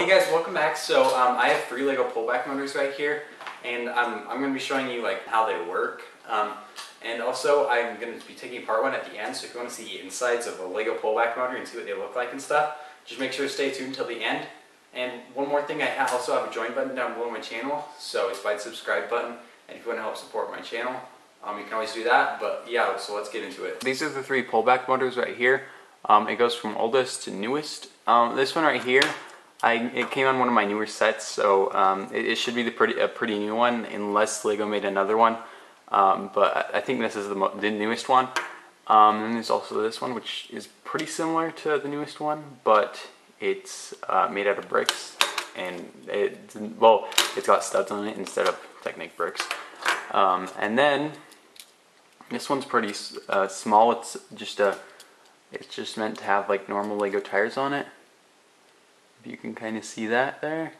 Hey guys, welcome back. So um, I have three Lego pullback motors right here, and um, I'm going to be showing you like how they work. Um, and also I'm going to be taking apart one at the end, so if you want to see the insides of a Lego pullback motor and see what they look like and stuff, just make sure to stay tuned until the end. And one more thing, I also have a join button down below my channel, so it's by the subscribe button. And if you want to help support my channel, um, you can always do that. But yeah, so let's get into it. These are the three pullback motors right here. Um, it goes from oldest to newest. Um, this one right here, I, it came on one of my newer sets, so um, it, it, should be the pretty, a pretty new one, unless Lego made another one. Um, but I think this is the, the newest one. Um, and there's also this one, which is pretty similar to the newest one, but it's uh, made out of bricks, and it well, it's got studs on it instead of Technic bricks. Um, and then this one's pretty uh, small. It's just a, it's just meant to have like normal Lego tires on it. If you can kind of see that there,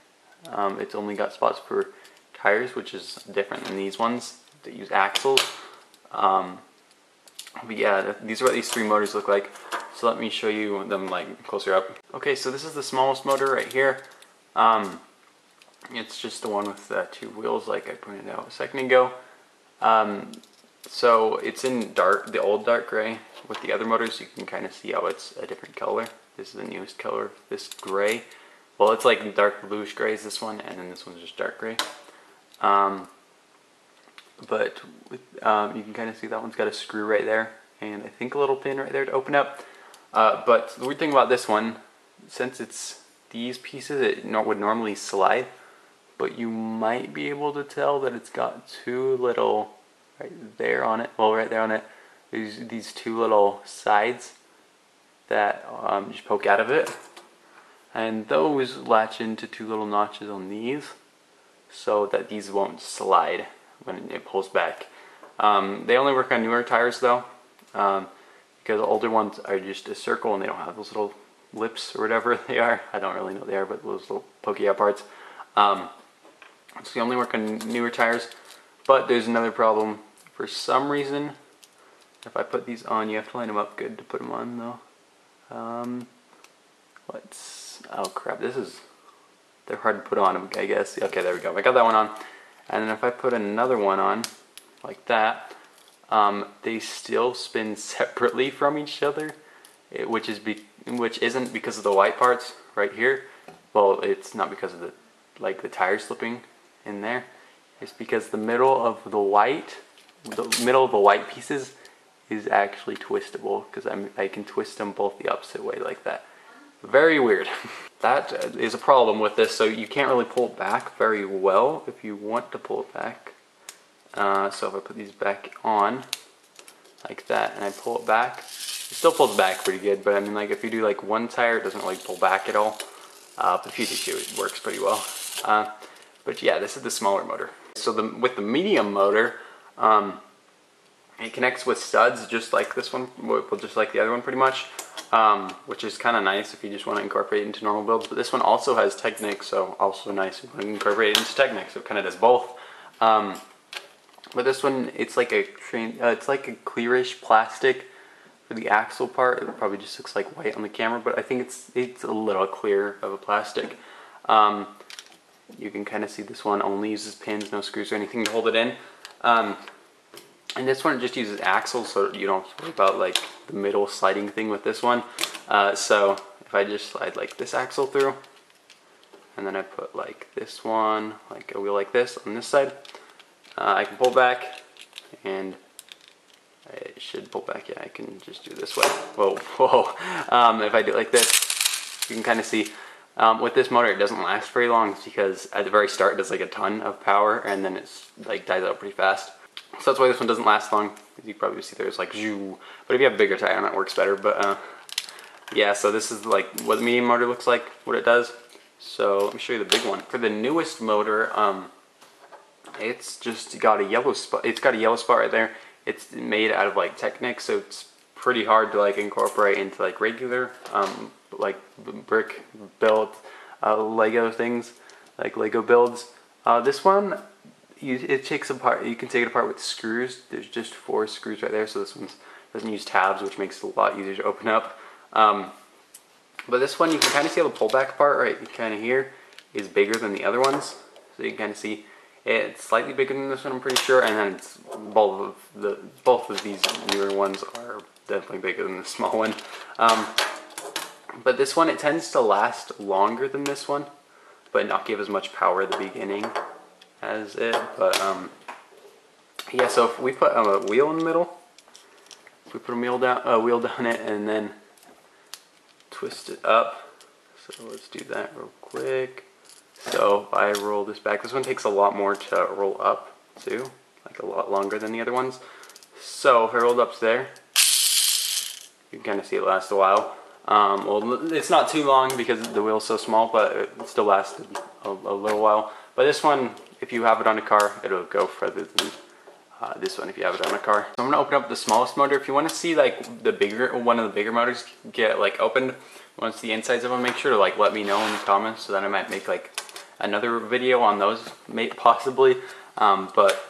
um, it's only got spots for tires, which is different than these ones that use axles. Um, but yeah, these are what these three motors look like. So let me show you them like closer up. Okay, so this is the smallest motor right here. Um, it's just the one with the two wheels like I pointed out a second ago. Um, so it's in dark, the old dark gray. With the other motors, you can kind of see how it's a different color. This is the newest color, this gray. Well, it's like dark bluish gray is this one, and then this one's just dark gray. Um, but with, um, you can kind of see that one's got a screw right there, and I think a little pin right there to open up. Uh, but the weird thing about this one, since it's these pieces, it would normally slide, but you might be able to tell that it's got two little, right there on it, well right there on it, there's these two little sides that um, just poke out of it. And those latch into two little notches on these so that these won't slide when it pulls back. Um, they only work on newer tires though. Um, because the older ones are just a circle and they don't have those little lips or whatever they are. I don't really know what they are, but those little pokey out parts. Um, so they only work on newer tires. But there's another problem. For some reason, if I put these on, you have to line them up good to put them on though. Um, let's, oh crap, this is, they're hard to put on, I guess. Okay, there we go. I got that one on. And then if I put another one on, like that, um, they still spin separately from each other, which is be which isn't because of the white parts right here. Well, it's not because of the like the tire slipping in there. It's because the middle of the white, the middle of the white pieces is actually twistable because I'm can twist them both the opposite way like that. Very weird. that is a problem with this, so you can't really pull it back very well if you want to pull it back. Uh, so if I put these back on, like that, and I pull it back, it still pulls back pretty good, but I mean like if you do like one tire, it doesn't really pull back at all. Uh, but if you do two, it works pretty well. Uh, but yeah, this is the smaller motor. So the, with the medium motor, um, it connects with studs just like this one, just like the other one pretty much, um, which is kind of nice if you just want to incorporate it into normal builds. But this one also has Technic, so also nice if you want to incorporate it into Technic, so it kind of does both. Um, but this one, it's like a uh, it's like a clearish plastic for the axle part. It probably just looks like white on the camera, but I think it's it's a little clear of a plastic. Um, you can kind of see this one only uses pins, no screws or anything to hold it in. Um, and this one just uses axles, so you don't worry about like the middle sliding thing with this one. Uh, so if I just slide like this axle through, and then I put like this one, like a wheel like this on this side, uh, I can pull back and it should pull back. Yeah, I can just do this way. Whoa, whoa. Um, if I do it like this, you can kind of see um, with this motor, it doesn't last very long because at the very start, it does like a ton of power and then it's like dies out pretty fast. So that's why this one doesn't last long. You probably see there's like zoo. But if you have bigger tire on it, works better. But uh, yeah, so this is like what the medium motor looks like, what it does. So let me show you the big one. For the newest motor, um, it's just got a yellow spot. It's got a yellow spot right there. It's made out of like Technic, so it's pretty hard to like incorporate into like regular um, like brick built uh, Lego things, like Lego builds. Uh, this one, you, it takes apart. You can take it apart with screws. There's just four screws right there, so this one doesn't use tabs, which makes it a lot easier to open up. Um, But this one, you can kind of see the pullback part right kind of here is bigger than the other ones. So you can kind of see it's slightly bigger than this one, I'm pretty sure. And then it's both of the both of these newer ones are definitely bigger than the small one. Um, but this one, it tends to last longer than this one, but not give as much power at the beginning as it. But um, yeah, so if we put a wheel in the middle, if we put a wheel down, a wheel down it, and then twist it up. So let's do that real quick. So I roll this back, this one takes a lot more to roll up too, like a lot longer than the other ones. So if I rolled up to there, you can kind of see it last a while. Um, well, it's not too long because the wheel's so small, but it still lasted a, a, little while. But this one, if you have it on a car, it'll go further than uh, this one if you have it on a car. So I'm gonna open up the smallest motor. If you wanna see like the bigger, one of the bigger motors get like opened, once the insides of them, make sure to like let me know in the comments so that I might make like another video on those, possibly. Um, but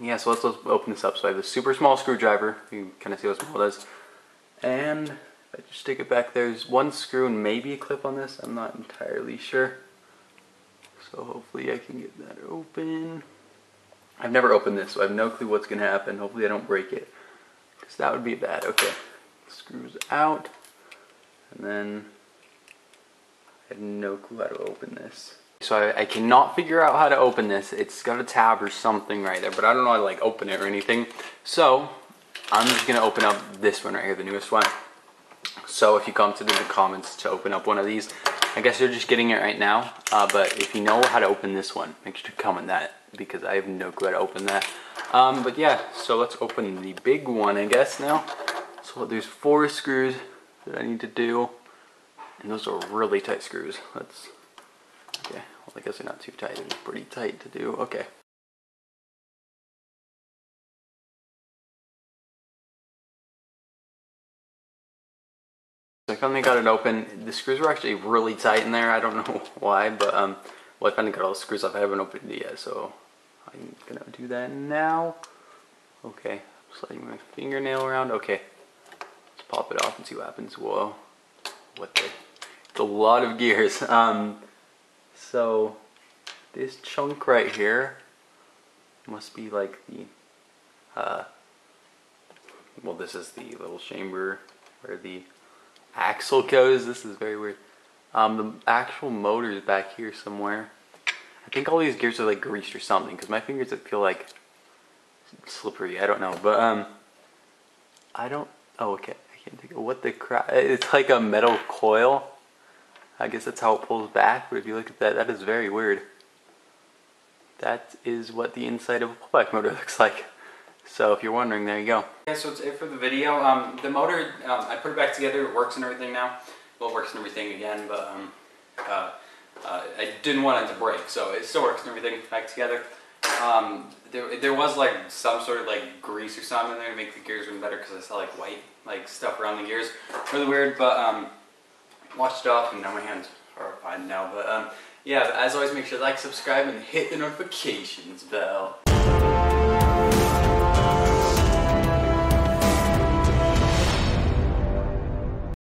yeah, so let's, let's open this up. So I have a super small screwdriver. You can kind of see how small it is. And I just stick it back. There's one screw and maybe a clip on this. I'm not entirely sure. So hopefully I can get that open. I've never opened this, so I have no clue what's going to happen. Hopefully I don't break it. Because that would be bad. Okay. Screws out. And then I have no clue how to open this. So I, I, cannot figure out how to open this. It's got a tab or something right there, but I don't know how to like open it or anything. So I'm just gonna open up this one right here, the newest one. So if you come to the comments to open up one of these, I guess you're just getting it right now. Uh, but if you know how to open this one, make sure to comment that because I have no clue how to open that. Um, but yeah, so let's open the big one, I guess now. So there's four screws that I need to do. And those are really tight screws. Let's, okay, well I guess they're not too tight. It's pretty tight to do. Okay. I finally got it open. The screws were actually really tight in there. I don't know why, but um, well, I finally got all the screws off. I haven't opened it yet, so I'm gonna do that now. Okay, sliding my fingernail around. Okay, let's pop it off and see what happens. Whoa, what the? It's a lot of gears. Um, so this chunk right here must be like the, uh, well this is the little chamber where the axle goes. This is very weird. Um, the actual motor is back here somewhere. I think all these gears are like greased or something because my fingers feel like slippery. I don't know, but um, I don't. Oh, okay I can't think of what the crap. It's like a metal coil. I guess that's how it pulls back. But if you look at that, that is very weird. That is what the inside of a pullback motor looks like. So if you're wondering, there you go. Okay, so it's it for the video. Um, the motor, um, I put it back together. It works and everything now. Well, it works and everything again, but um, uh, uh, I didn't want it to break, so it still works and everything back together. Um, there, there was like some sort of like grease or something in there to make the gears run better because I saw like white like stuff around the gears. Really weird, but um, washed it off and now my hands are fine now. But um, yeah, as always, make sure to like, subscribe, and hit the notifications bell.